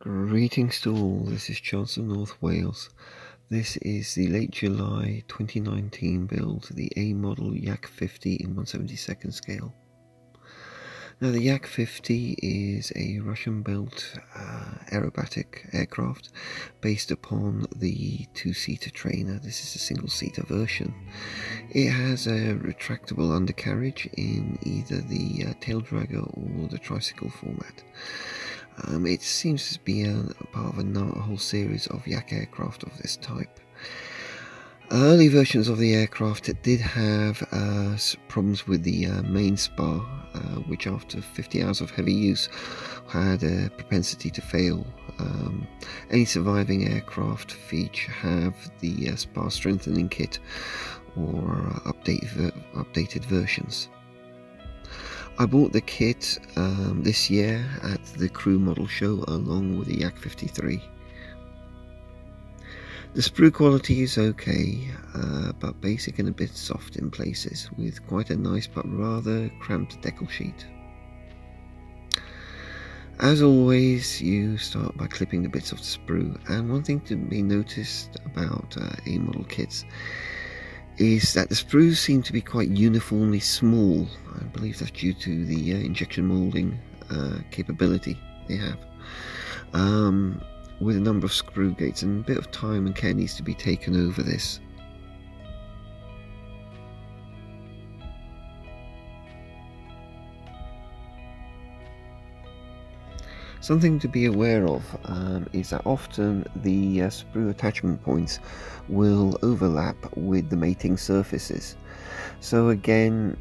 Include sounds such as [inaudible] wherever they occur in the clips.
Greetings to all, this is of North Wales. This is the late July 2019 build, the Amodel Yak 50 in 172nd scale. Now the Yak 50 is a Russian built uh, aerobatic aircraft based upon the two-seater trainer. This is a single-seater version. It has a retractable undercarriage in either the uh, tail dragger or the tricycle format. Um, it seems to be a, a part of a, whole series of Yak aircraft of this type. Early versions of the aircraft did have uh, problems with the uh, main spar, uh, which after 50 hours of heavy use had a propensity to fail. Um, any surviving aircraft feature have the uh, spar strengthening kit or update, updated versions. I bought the kit um, this year at the crew model show along with the Yak 53. The sprue quality is okay, uh, but basic and a bit soft in places, with quite a nice but rather cramped decal sheet. As always, you start by clipping the bits off the sprue, and one thing to be noticed about uh, Amodel kits is that the sprues seem to be quite uniformly small. I believe that's due to the uh, injection molding uh, capability they have. Um, with a number of sprue gates and a bit of time and care needs to be taken over this. Something to be aware of um, is that often the uh, sprue attachment points will overlap with the mating surfaces. So again,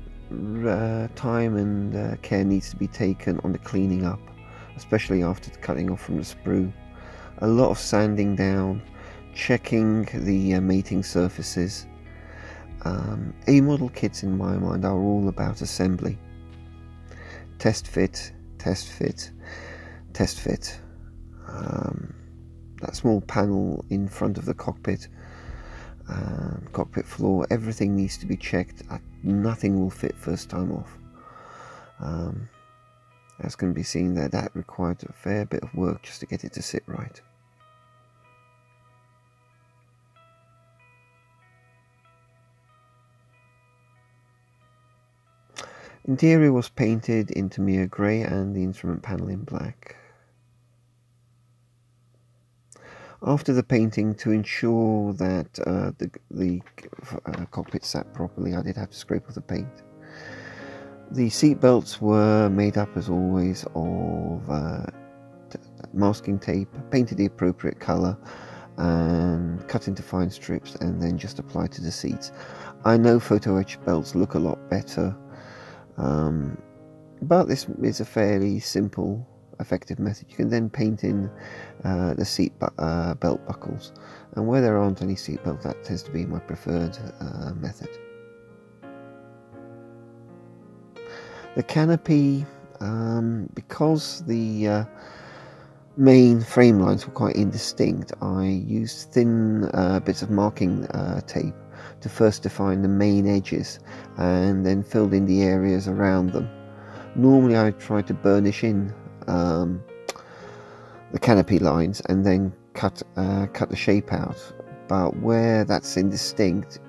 uh, time and uh, care needs to be taken on the cleaning up, especially after cutting off from the sprue. A lot of sanding down, checking the uh, mating surfaces. Um, Amodel kits in my mind are all about assembly. Test fit, test fit test fit. Um, that small panel in front of the cockpit, um, cockpit floor, everything needs to be checked. nothing will fit first time off. Um, as can be seen there, that required a fair bit of work just to get it to sit right. Interior was painted in mere grey and the instrument panel in black. After the painting, to ensure that uh, the, the uh, cockpit sat properly, I did have to scrape off the paint. The seat belts were made up, as always, of uh, masking tape, painted the appropriate colour, and cut into fine strips, and then just applied to the seats. I know photo etch belts look a lot better, um, but this is a fairly simple effective method. You can then paint in uh, the seat bu uh, belt buckles, and where there aren't any seat belts, that tends to be my preferred uh, method. The canopy, um, because the uh, main frame lines were quite indistinct, I used thin uh, bits of marking uh, tape to first define the main edges and then filled in the areas around them. Normally I try to burnish in um, the canopy lines and then cut uh, cut the shape out. But where that's indistinct,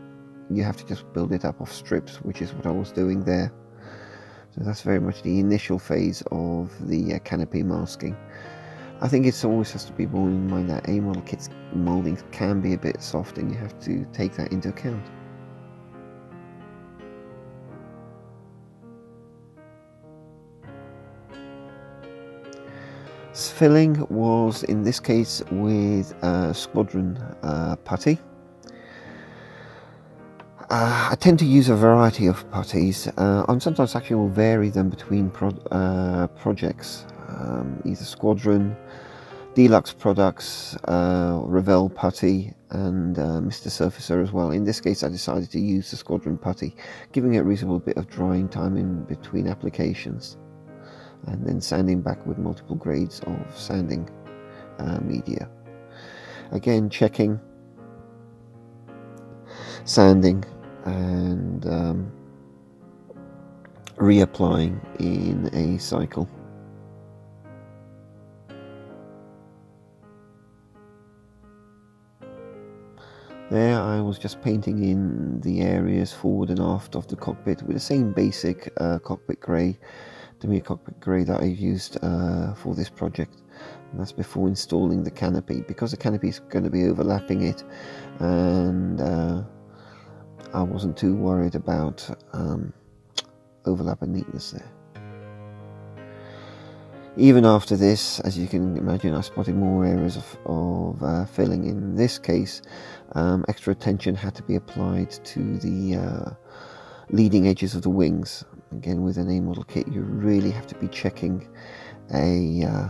you have to just build it up off strips, which is what I was doing there. So that's very much the initial phase of the uh, canopy masking. I think it's always has to be borne in mind that Amodel kit's mouldings can be a bit soft and you have to take that into account. Filling was in this case with squadron uh, putty. Uh, I tend to use a variety of putties. Uh, I sometimes actually will vary them between pro uh, projects, um, either Squadron, Deluxe Products, uh, Revell Putty, and uh, Mr. Surfacer as well. In this case, I decided to use the Squadron Putty, giving it a reasonable bit of drying time in between applications and then sanding back with multiple grades of sanding uh, media. Again, checking, sanding, and um, reapplying in a cycle. There I was just painting in the areas forward and aft of the cockpit with the same basic uh, cockpit grey, Demir cockpit grey that I've used uh, for this project. And that's before installing the canopy because the canopy is going to be overlapping it and uh, I wasn't too worried about um, overlap and neatness there. Even after this, as you can imagine, I spotted more areas of, of uh, filling. In this case, um, extra attention had to be applied to the uh, leading edges of the wings. Again, with an Amodel kit, you really have to be checking a uh,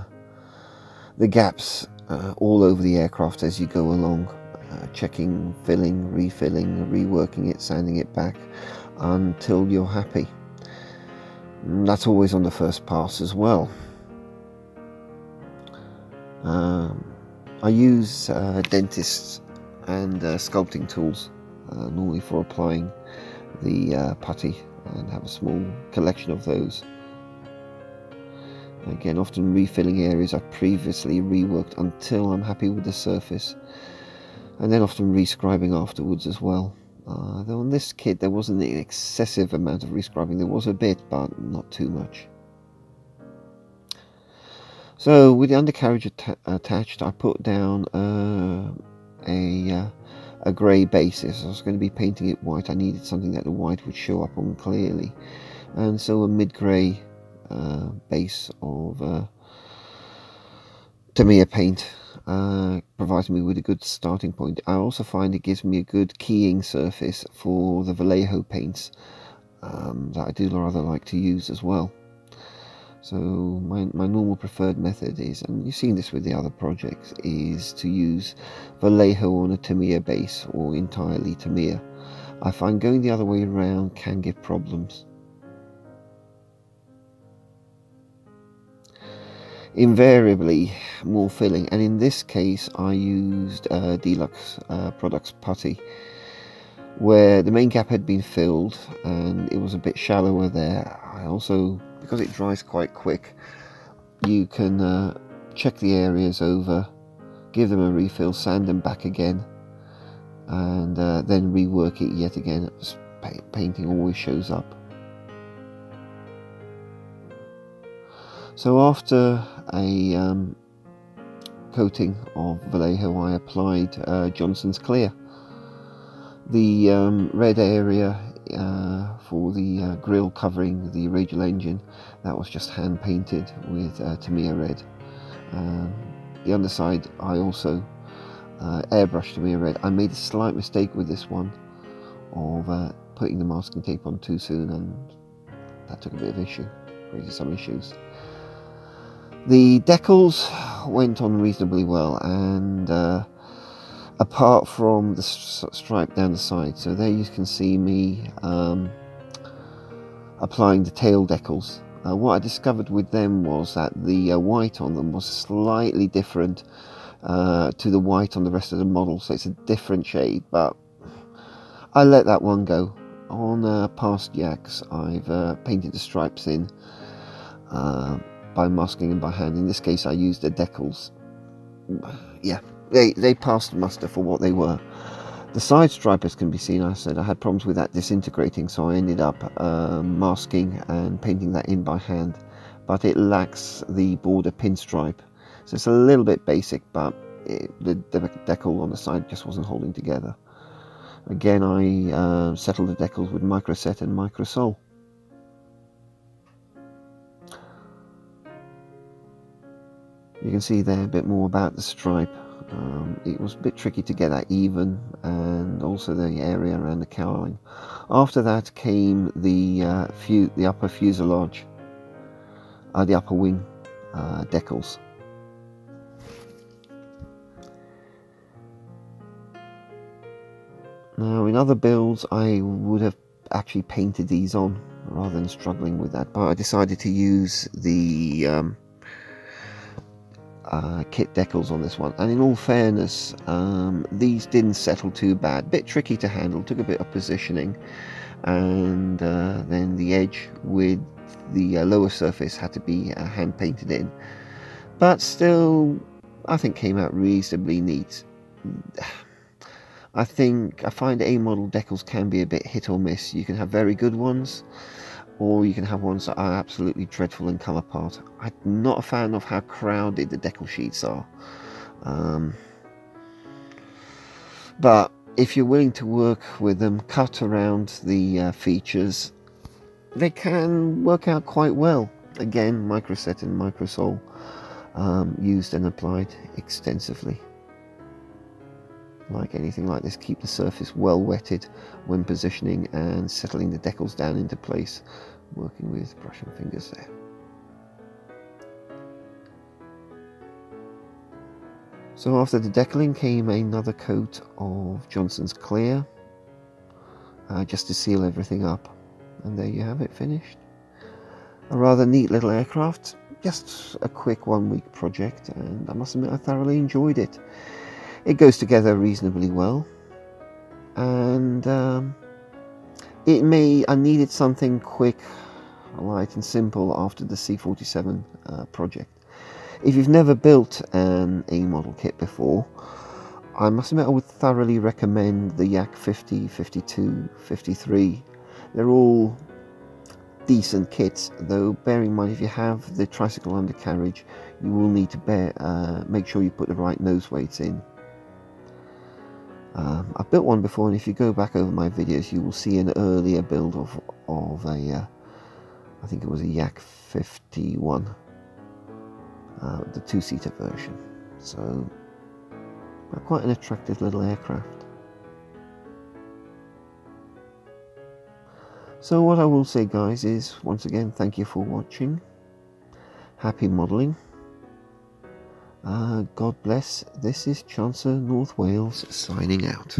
the gaps uh, all over the aircraft as you go along, uh, checking, filling, refilling, reworking it, sanding it back until you're happy. And that's always on the first pass as well. Um, I use uh, dentists and uh, sculpting tools uh, normally for applying the uh, putty and have a small collection of those. Again, often refilling areas I've previously reworked until I'm happy with the surface and then often rescribing afterwards as well. Uh, though on this kit there wasn't an excessive amount of rescribing, there was a bit but not too much. So with the undercarriage at attached, I put down uh, a uh, a grey basis. I was going to be painting it white. I needed something that the white would show up on clearly, and so a mid-grey uh, base of uh, Tamiya paint uh, provides me with a good starting point. I also find it gives me a good keying surface for the Vallejo paints um, that I do rather like to use as well. So my, my normal preferred method is, and you've seen this with the other projects, is to use Vallejo on a Tamiya base or entirely Tamiya. I find going the other way around can give problems. Invariably more filling, and in this case I used uh, Deluxe uh, Products Putty where the main gap had been filled and it was a bit shallower there. I also because it dries quite quick you can uh, check the areas over give them a refill sand them back again and uh, then rework it yet again. Painting always shows up so after a um, coating of Vallejo I applied uh, Johnson's Klear. The um, red area uh, for the uh, grill covering the radial engine that was just hand painted with uh, Tamiya red. Um, the underside I also uh, airbrushed Tamiya red. I made a slight mistake with this one of uh, putting the masking tape on too soon and that took a bit of issue created some issues the decals went on reasonably well and uh, apart from the stripe down the side. So there you can see me um, applying the tail decals. Uh, what I discovered with them was that the uh, white on them was slightly different uh, to the white on the rest of the model. So it's a different shade, but I let that one go. On uh, past yaks, I've uh, painted the stripes in uh, by masking and by hand. In this case, I used the decals. Yeah, they, they passed muster for what they were. The side stripers can be seen, I said I had problems with that disintegrating, so I ended up uh, masking and painting that in by hand. But it lacks the border pinstripe, so it's a little bit basic, but it, the, the decal on the side just wasn't holding together. Again, I uh, settled the decals with Microset and Microsol. You can see there a bit more about the stripe. Um, it was a bit tricky to get that even and also the area around the cowling. After that came the uh, the upper fuselage, uh, the upper wing uh, decals. Now in other builds I would have actually painted these on rather than struggling with that but I decided to use the um, uh, kit decals on this one. And in all fairness um, these didn't settle too bad. Bit tricky to handle took a bit of positioning. And uh, then the edge with the uh, lower surface had to be uh, hand painted in. But still I think came out reasonably neat. [sighs] I think I find Amodel decals can be a bit hit or miss. You can have very good ones, or you can have ones that are absolutely dreadful in colour part. I'm not a fan of how crowded the decal sheets are. Um, but if you're willing to work with them, cut around the uh, features, they can work out quite well. Again, Microset and Microsol um, used and applied extensively. Like anything like this, keep the surface well wetted when positioning and settling the decals down into place, working with brush and fingers there. So after the decaling came another coat of Johnson's Klear, uh, just to seal everything up. And there you have it, finished. A rather neat little aircraft, just a quick one week project, and I must admit I thoroughly enjoyed it. It goes together reasonably well, and um, it may, I needed something quick, light and simple after the C47 uh, project. If you've never built an Amodel kit before, I must admit I would thoroughly recommend the Yak 50, 52, 53. They're all decent kits, though bearing in mind if you have the tricycle undercarriage, you will need to bear, uh, make sure you put the right nose weights in. Um, I've built one before, and if you go back over my videos, you will see an earlier build of, of a, uh, I think it was a Yak 51 uh, the two-seater version. So quite an attractive little aircraft. So what I will say guys is once again thank you for watching. Happy modelling. Uh, God bless. This is Chancer North Wales signing out.